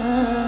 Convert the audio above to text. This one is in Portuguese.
Ah.